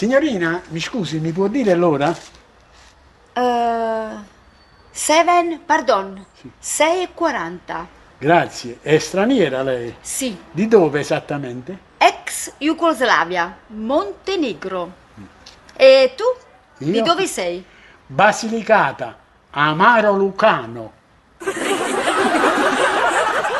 Signorina, mi scusi, mi può dire l'ora? Uh, eh, seven, pardon, 6.40. Grazie. È straniera lei? Sì, Di dove esattamente? ex Jugoslavia, Montenegro. Mm. E tu? Di dove sei? Basilicata, Amaro Lucano.